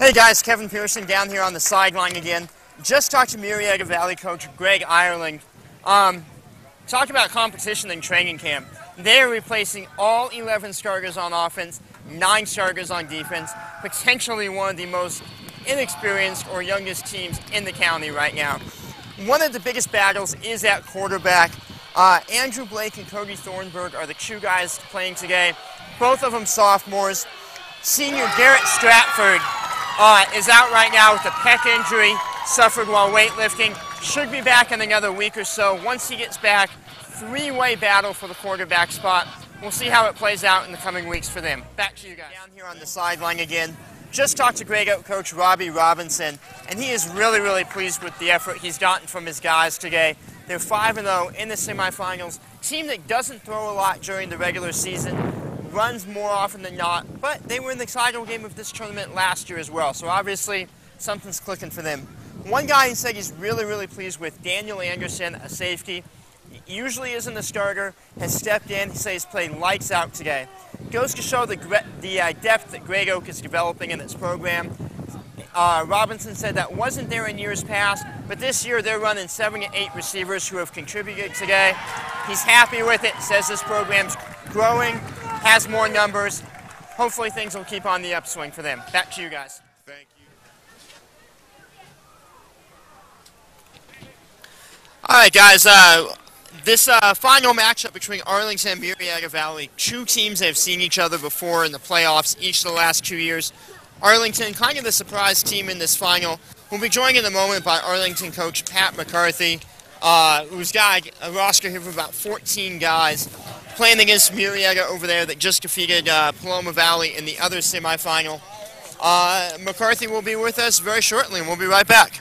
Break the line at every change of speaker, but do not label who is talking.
Hey guys, Kevin Pearson down here on the sideline again. Just talked to Murrieta Valley coach Greg Ireland. Um, talk about competition in training camp. They're replacing all 11 starters on offense, nine starters on defense, potentially one of the most inexperienced or youngest teams in the county right now. One of the biggest battles is at quarterback. Uh, Andrew Blake and Cody Thornburg are the two guys playing today. Both of them sophomores. Senior Garrett Stratford uh, is out right now with a pec injury suffered while weightlifting. Should be back in another week or so. Once he gets back, three-way battle for the quarterback spot. We'll see how it plays out in the coming weeks for them. Back to you guys. Down here on the sideline again. Just talked to Great Oak coach Robbie Robinson, and he is really, really pleased with the effort he's gotten from his guys today. They're 5-0 in the semifinals. Team that doesn't throw a lot during the regular season, runs more often than not, but they were in the title game of this tournament last year as well, so obviously something's clicking for them. One guy he said he's really, really pleased with, Daniel Anderson, a safety. Usually isn't a starter, has stepped in. He says he's played lights out today. Goes to show the, the uh, depth that Great Oak is developing in its program. Uh, Robinson said that wasn't there in years past, but this year they're running seven to eight receivers who have contributed today. He's happy with it, says this program's growing, has more numbers. Hopefully things will keep on the upswing for them. Back to you guys.
Thank you.
All right, guys. Uh, this uh, final matchup between Arlington and Murrieta Valley, two teams that have seen each other before in the playoffs each of the last two years. Arlington, kind of the surprise team in this final. We'll be joined in a moment by Arlington coach Pat McCarthy, uh, who's got a roster here of about 14 guys playing against Murrieta over there that just defeated uh, Paloma Valley in the other semifinal. Uh, McCarthy will be with us very shortly, and we'll be right back.